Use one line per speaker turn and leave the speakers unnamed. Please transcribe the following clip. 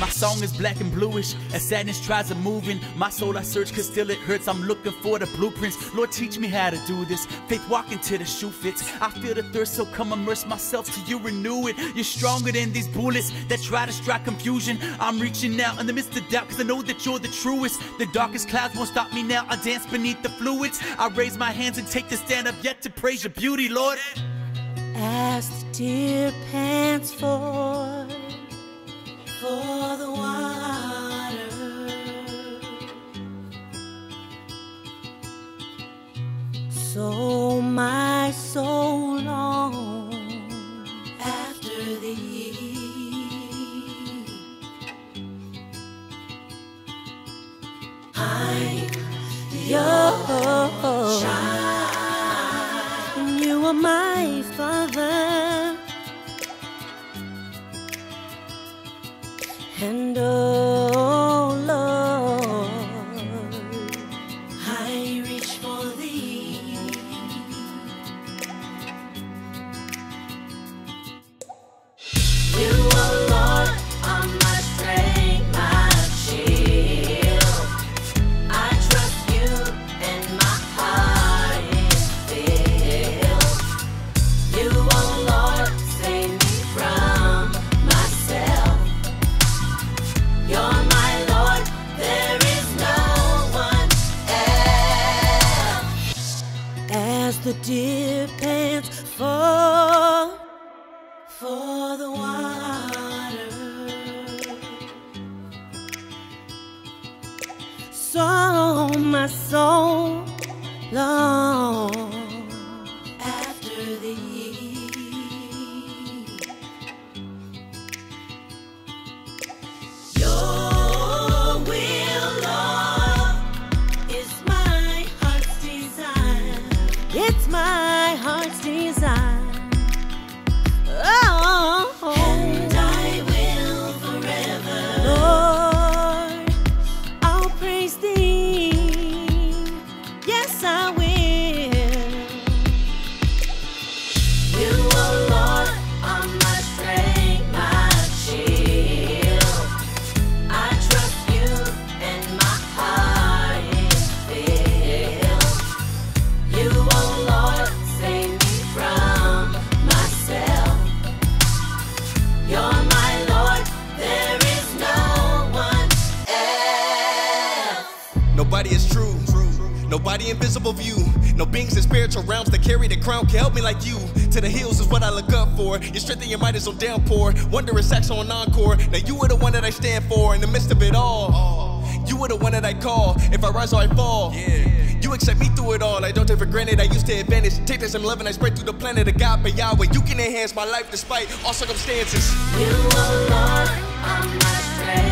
My song is black and bluish, as sadness tries to move in. My soul I search, cause still it hurts. I'm looking for the blueprints. Lord, teach me how to do this. Faith walking till the shoe fits. I feel the thirst, so come immerse myself till you renew it. You're stronger than these bullets that try to strike confusion. I'm reaching out in the midst of doubt, cause I know that you're the truest. The darkest clouds won't stop me now. I dance beneath the fluids. I raise my hands and take the stand up yet to praise your beauty, Lord.
As the deer pants for, for so my soul long after thee. I'm your child. You are my father. And oh As the deer pants for for the water. So my soul long
Nobody is true. Nobody invisible view. No beings in spiritual realms that carry the crown can help me like you. To the hills is what I look up for. Your strength and your might is on downpour. Wondrous acts on encore. Now you are the one that I stand for in the midst of it all. You are the one that I call. If I rise or I fall. You accept me through it all. I don't take for granted. I used to advantage. Take this and love and I spread through the planet of God. But Yahweh, you can enhance my life despite all circumstances.
You, are my strength.